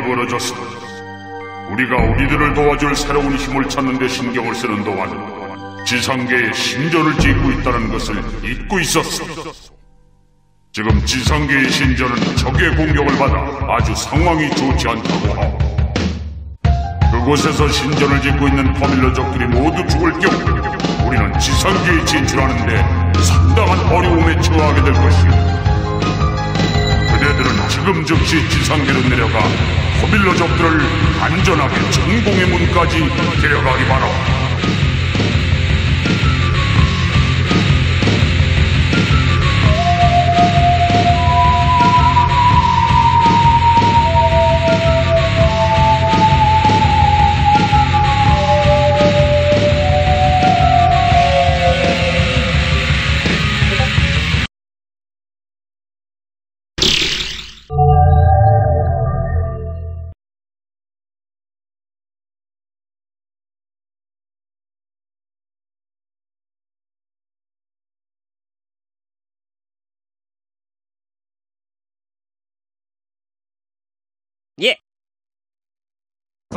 벌어졌어. 우리가 우리들을 도와줄 새로운 힘을 찾는 데 신경을 쓰는 동안 지상계에 신전을 짓고 있다는 것을 잊고 있었어. 지금 지상계의 신전은 적의 공격을 받아 아주 상황이 좋지 않다고 하오. 그곳에서 신전을 짓고 있는 파밀러족들이 모두 죽을 경우 우리는 지상계에 진출하는데 상당한 어려움에 처하게 될 것이오. 그대들은 지금 즉시 지상계로 내려가 호빌러족들을 안전하게 전공의 문까지 데려가기 바라.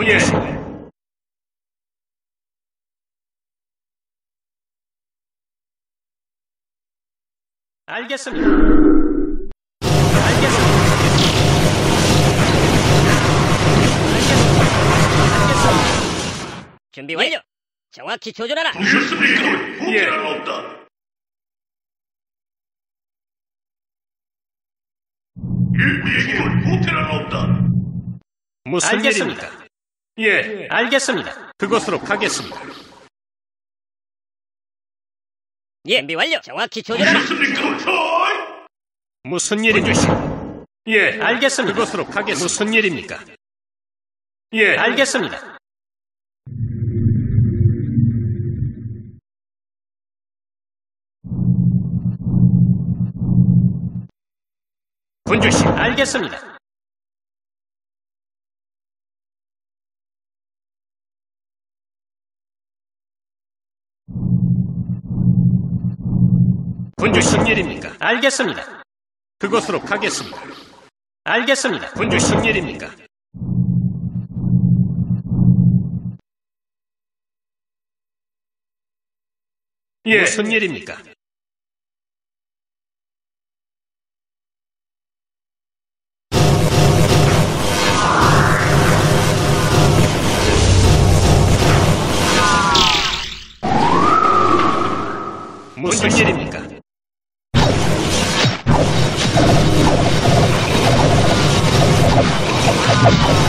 예. 알겠습니다. 알겠습니다. 알겠습니다. 준비 완료. 정확히 조준하라. 부셨습니까? 예. 후퇴란 없다. 일꾼 후퇴란 없다. 무슨 알겠습니다. 일입니까? 예, 알겠습니다. 그곳으로 가겠습니다. 예, 준비 완료. 정확히? 저이! 무슨 일입니까? 예, 알겠습니다. 그곳으로 가겠습니다. 무슨 일입니까? 예, 알겠습니다. 군주 씨. 알겠습니다. 군주씨. 무슨 일입니까? 알겠습니다. 그곳으로 가겠습니다. 알겠습니다. 군주씨. 무슨 일입니까? 예. 무슨 일입니까? 무슨 일입니까? I'm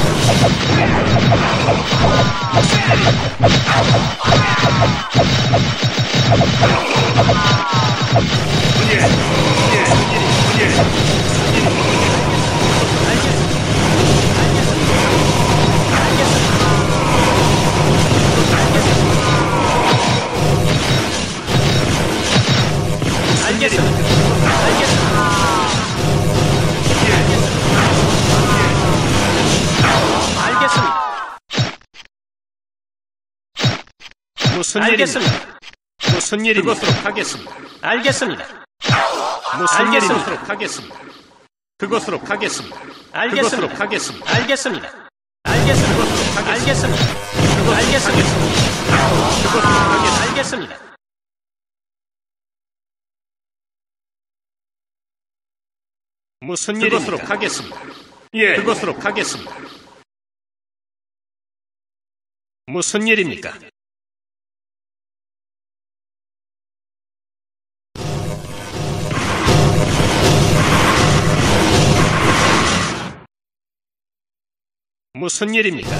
무슨 일입니까? 알겠습니다. 무슨 일입니까? 그곳으로 가겠습니다. 알겠습니다. 무슨 알겠습니다. 일입니까? 가겠습니다. 그곳으로 가겠습니다. 알겠습니다. 가겠습니다. 알겠습니다. 알겠습니다. 알겠습니다. 알겠습니다. 알겠습니다. 무슨 그곳으로 가겠습니다. 예, 그곳으로 가겠습니다. 무슨 일입니까? 무슨 일입니까?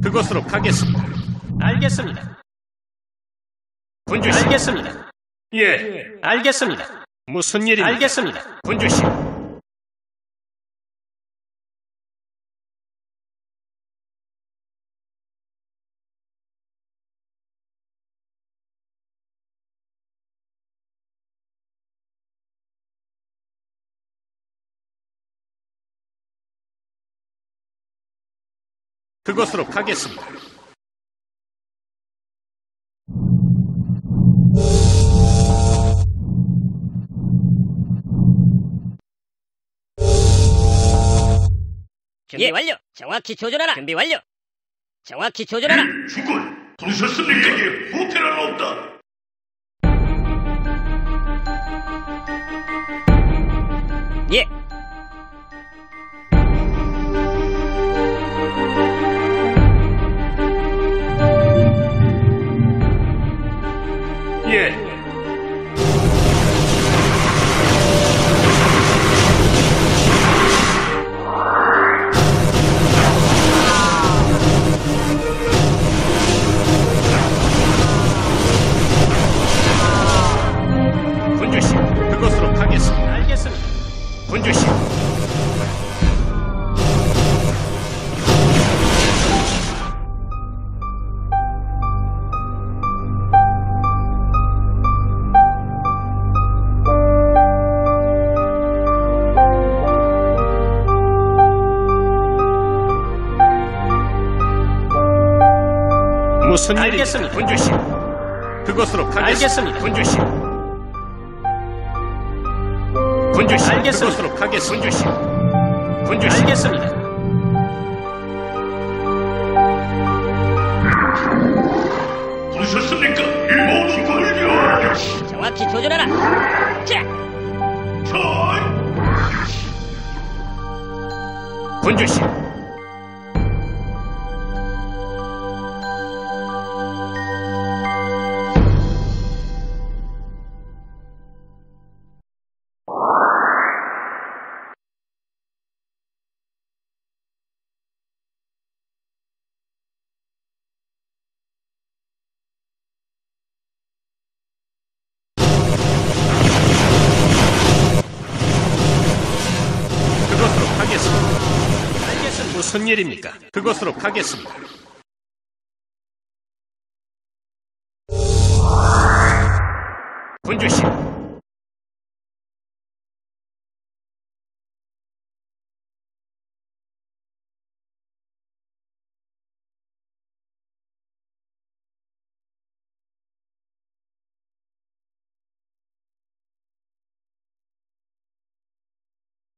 그곳으로 가겠습니다. 알겠습니다. 군주씨. 알겠습니다. 예. 알겠습니다. 무슨 일입니까? 알겠습니다. 군주씨. 그것으로 가겠습니다. 준비 완료. 정확히 조준하라. 준비 완료. 정확히 조준하라. 죽을 부르셨습니까? 에게 후퇴란 없다. 무슨 일입니까? 알겠습니다. 군주씨, 그곳으로 가겠습니다. 알겠습니다. 군주씨, 군주씨, 알겠습니다. 그곳으로 가겠습니다. 군주씨, 군주씨, 알겠습니다. 부르셨습니까? 이 모두 걸려. 정확히 조준하라. 자. 자, 군주씨, 무슨 일입니까? 그곳으로 가겠습니다. 군주씨,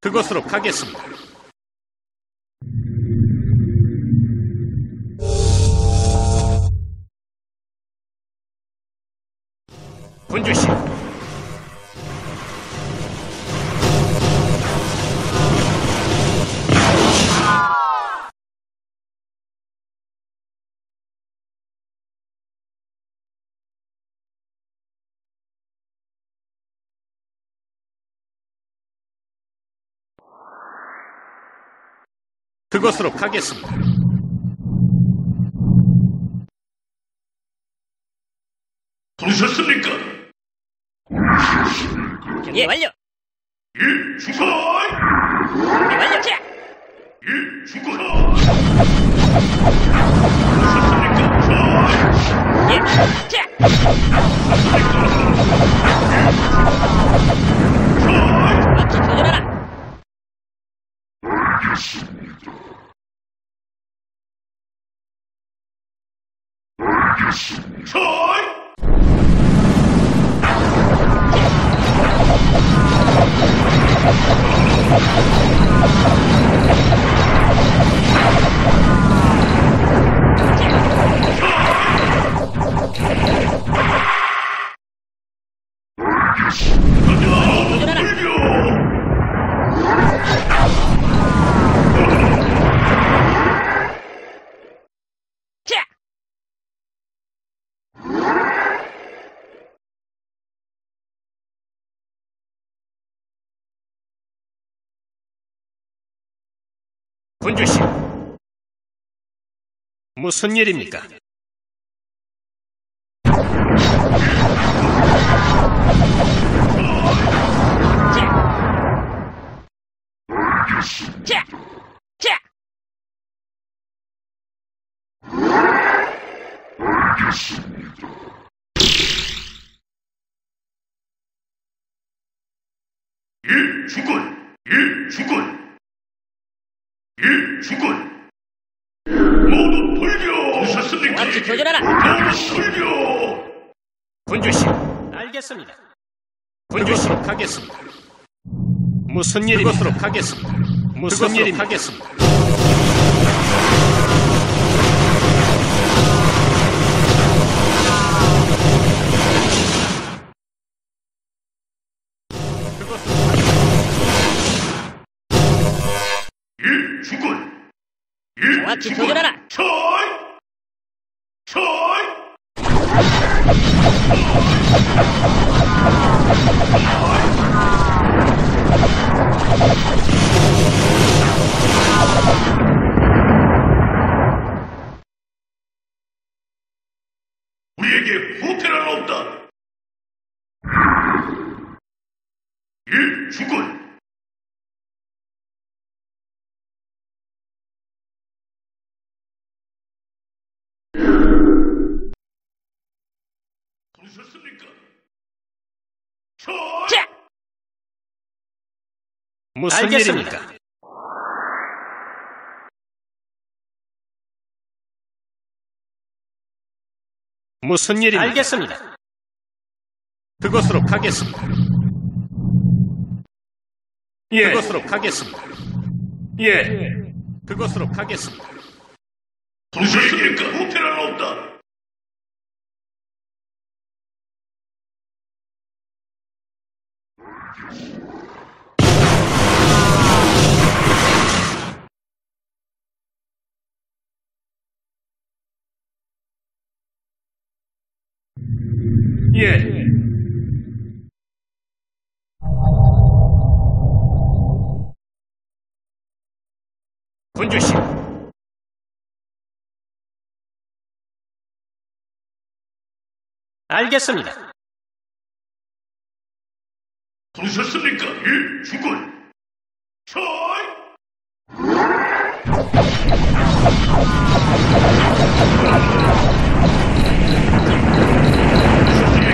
그곳으로 가겠습니다. 그곳으로 가겠습니다. 부르셨습니까? 준비 완료. 예, 죽어. 준비 완료. 자. 예, 죽어. 부르셨습니까? 자, 예. 자. 정확히 조준하라. 군주씨, 무슨 일입니까? 자. 자. 예, 죽을. 예, 죽을. 예, 죽을. 모두 돌려! 부르셨습니까? 정확히 교전하라. 모두 돌려! 군주씨, 알겠습니다. 그곳으로 가겠습니다. 무슨 일이 그곳으로 가겠습니다. 무슨 일이 가겠습니다. 예, 죽을! 예, 정확히! 교전하라. 철! 철! 우리에게 후퇴란 없다! 예, 죽을! 부르셨습니까? 철! 자! 무슨 알겠습니다. 일입니까? 무슨 일입니까? 알겠습니다. 그곳으로 가겠습니다. 예. 그곳으로 가겠습니다. 예. 그곳으로 가겠습니다. 부르셨습니까? 후퇴란 없다! 예. 군주씨, 알겠습니다. 부르셨습니까? 예, 죽을! 철! 부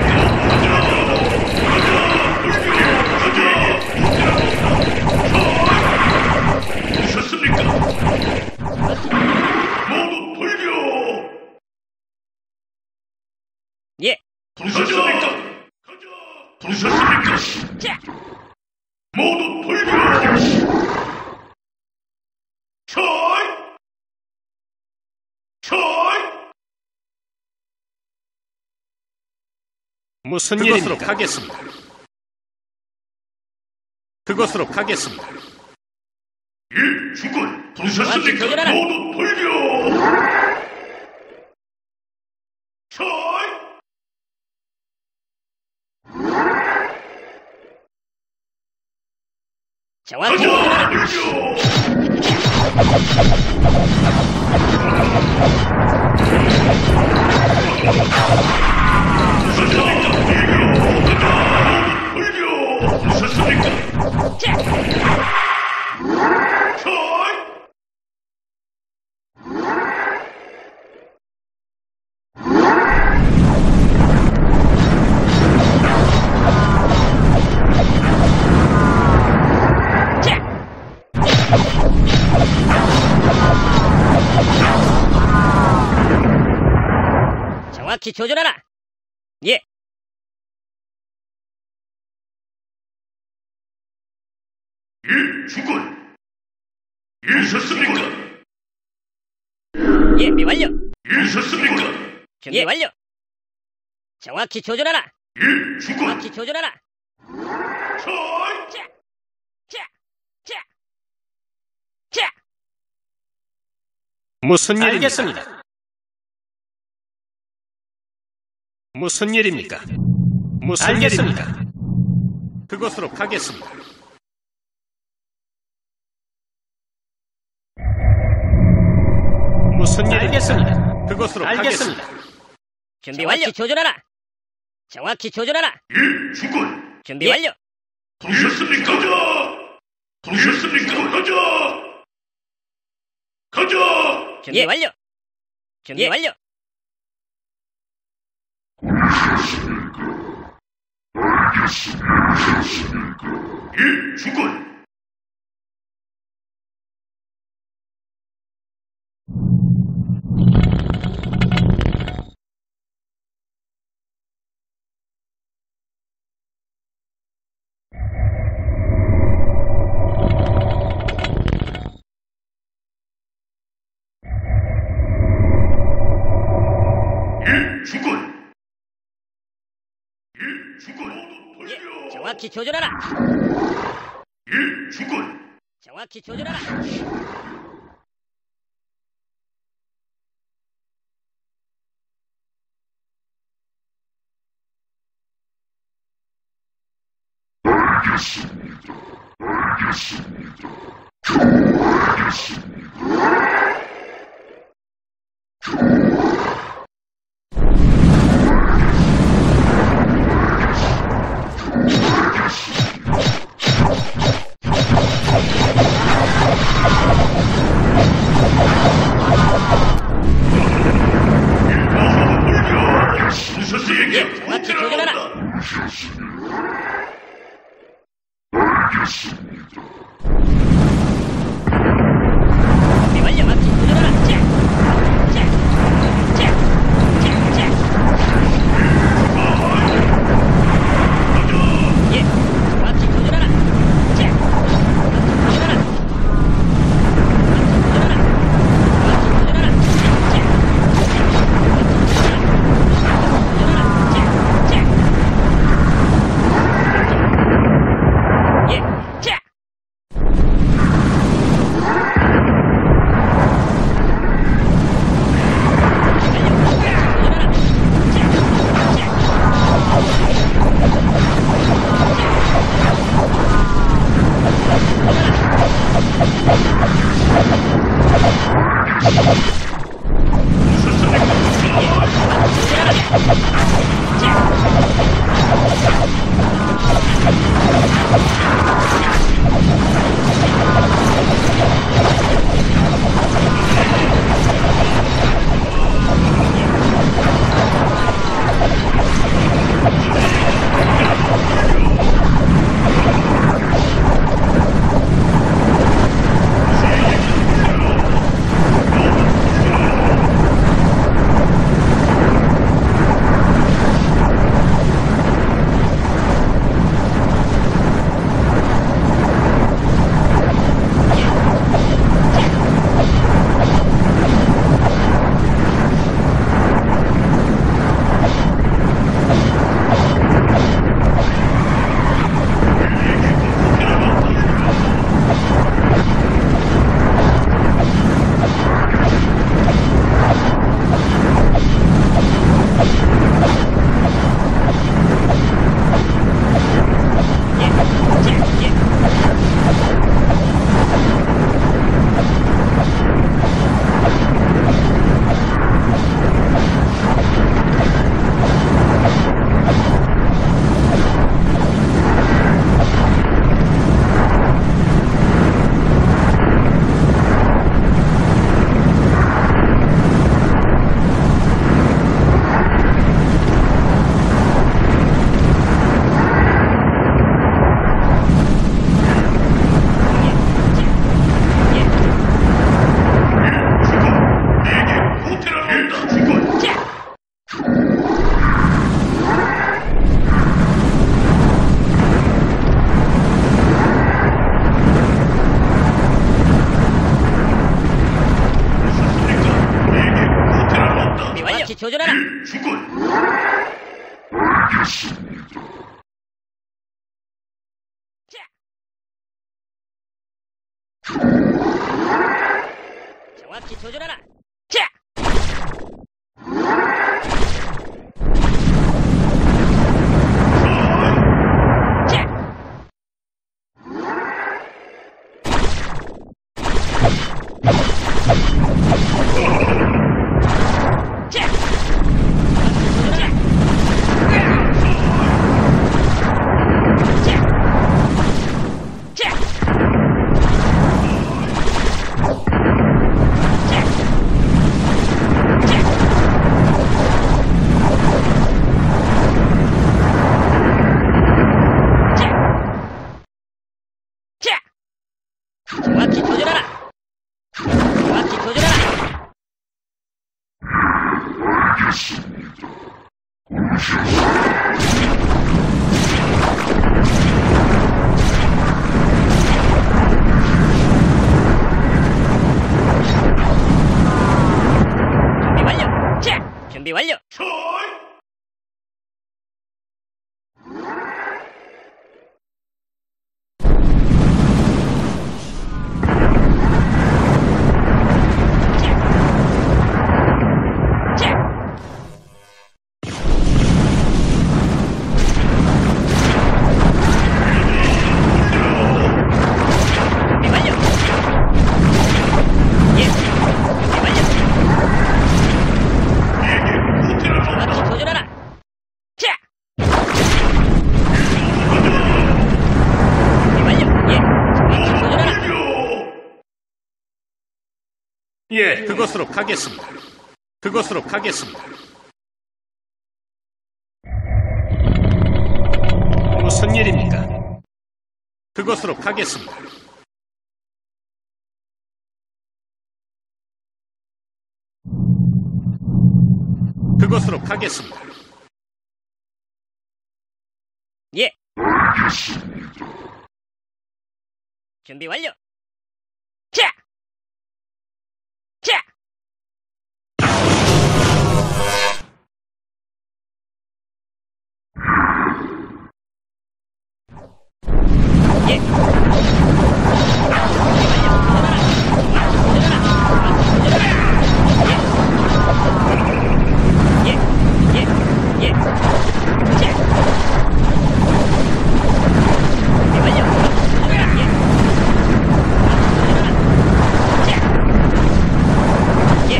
무슨 일입니까? 그곳으로 가겠습니다. 그곳으로 가겠습니다. 예, 죽을! 정확히 부르셨습니까? 모두 돌려! 가자! 교전하라. 돌려! 정확히 교전하라. 예. 예, 죽을! 이셨습니까? 예비 완료. 이셨습니까? 준비 예. 완료. 정확히 교전하라. 예, 죽을! 정확히. 철! 자! 자! 자! 자! 무슨 일입니까? 알겠습니다. 무슨 일입니까? 무슨 알겠습니다. 일입니까? 그곳으로 가겠습니다. 무슨 일입니까? 알겠습니다. 그곳으로 알겠습니다. 가겠습니다. 준비 완료. 정확히 교전하라. 정확히 교전하라. 예, 죽을! 준비 예. 완료. 부르셨습니까? 가자! 부르셨습니까? 가자! 가자! 준비 예. 완료. 준비 예. 완료. 예, 죽을! 주군 예, 정확히 조절하라. 예, 주군. 정확히 조절하라. 알겠습니다. 알겠습니다. 알겠습니다. ¡Viva yo! ¡Soy 예, 그곳으로 가겠습니다. 그곳으로 가겠습니다. 무슨 일입니까? 그곳으로 가겠습니다. 그곳으로 가겠습니다. 예. 준비 완료. 자! 예. 예. 예. 예. 자! 준비 완료. 예. 자! 예.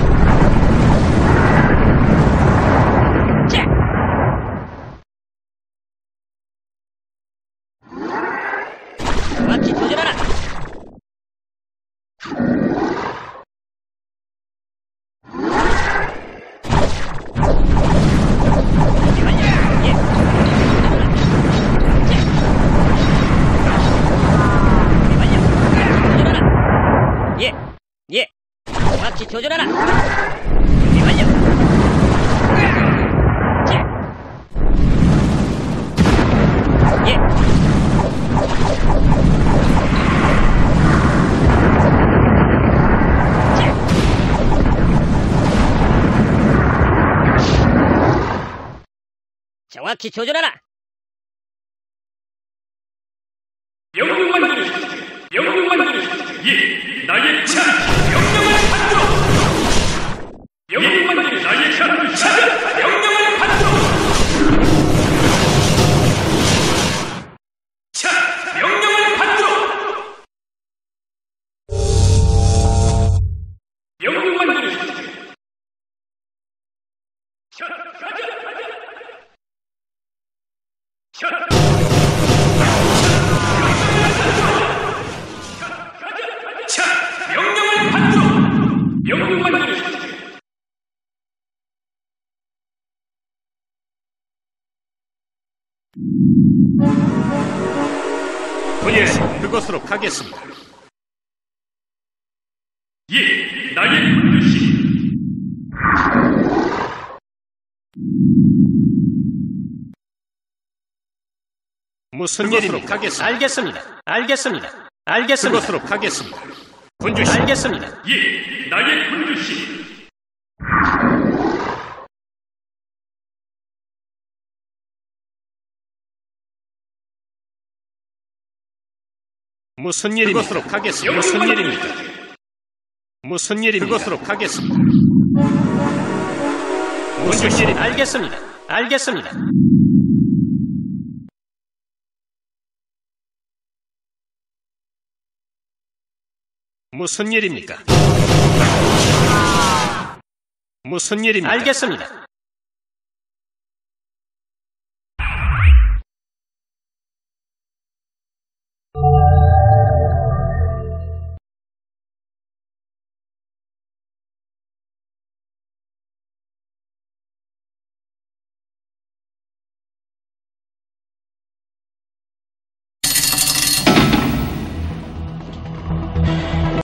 자! 정확히 조절하라. 준비 완료. 예. 자! 준비 완료. 조절하라. 예. 예. 정확히 조절하라. 준비 완료. 자. 예. 자. 정확히 조절하라. 영웅만 들으 그곳으로 가겠습니다. 예, 나의 분듯이 무슨 일입니까? 알겠습니다. 알겠습니다. 알겠습니다. 그곳으로 가겠습니다. 군주씨, 알겠습니다. 예, 나의 분듯이 무슨 일입니까? 그곳으로 가겠습니다. 무슨 일입니까? 무슨 일입니까? 그곳으로 가겠습니다. 무슨 일입니까? 알겠습니다. 알겠습니다. 무슨 일입니까? 무슨 일입니까? 알겠습니다.